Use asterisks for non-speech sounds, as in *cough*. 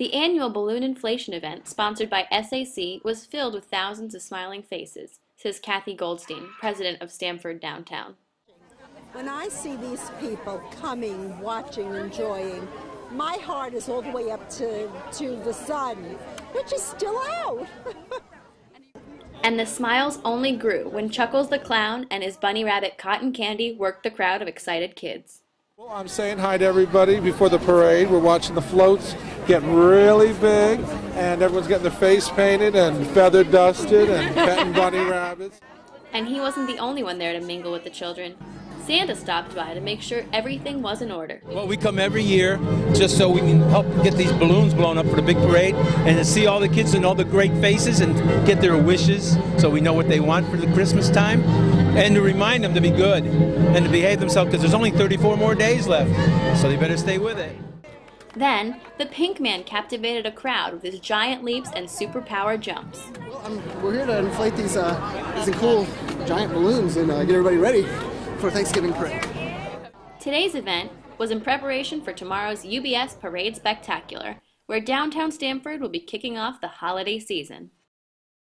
The annual balloon inflation event, sponsored by SAC, was filled with thousands of smiling faces, says Kathy Goldstein, president of Stamford Downtown. When I see these people coming, watching, enjoying, my heart is all the way up to, to the sun, which is still out. *laughs* And the smiles only grew when Chuckles the Clown and his bunny rabbit Cotton Candy worked the crowd of excited kids. Well, I'm saying hi to everybody before the parade. We're watching the floats get really big, and everyone's getting their face painted and feather dusted and *laughs* petting bunny rabbits. And he wasn't the only one there to mingle with the children. Santa stopped by to make sure everything was in order. Well, we come every year just so we can help get these balloons blown up for the big parade and to see all the kids and all the great faces and get their wishes so we know what they want for the Christmas time and to remind them to be good and to behave themselves because there's only 34 more days left, so they better stay with it. Then, the Pink Man captivated a crowd with his giant leaps and superpower jumps. Well, I'm, we're here to inflate these, uh, these cool giant balloons and uh, get everybody ready for Thanksgiving parade. Today's event was in preparation for tomorrow's UBS Parade Spectacular, where downtown Stamford will be kicking off the holiday season.